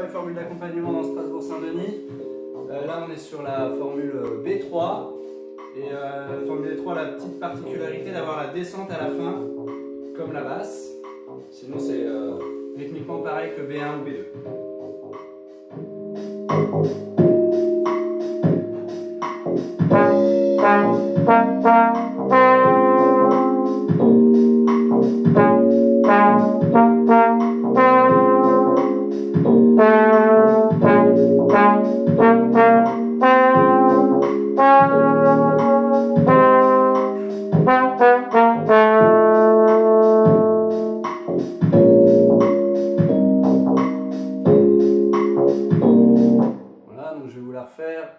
les formules d'accompagnement dans Strasbourg-Saint-Denis. Euh, là, on est sur la formule B3. Et euh, la formule B3 a la petite particularité d'avoir la descente à la fin, comme la basse. Sinon, c'est euh, rythmiquement pareil que B1 ou B2.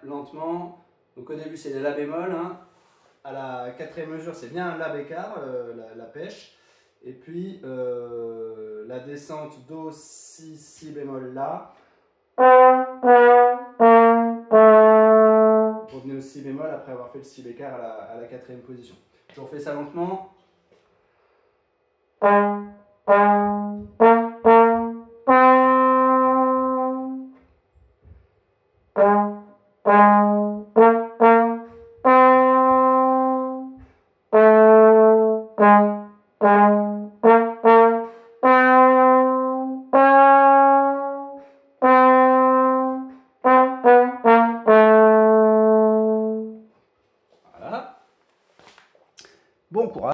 Lentement. Donc au début c'est La bémol. Hein. À la quatrième mesure c'est bien La bécard, euh, la, pêche. Et puis euh, la descente Do, Si, Si bémol La. Revenez au Si bémol après avoir fait le Si bécard à la quatrième position. Je refais ça lentement. Bon courage.